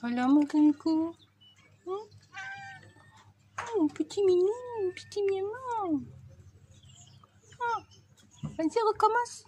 Voilà mon canicou. Hein oh, petit minou, petit miaman. Ah, Vas-y, recommence.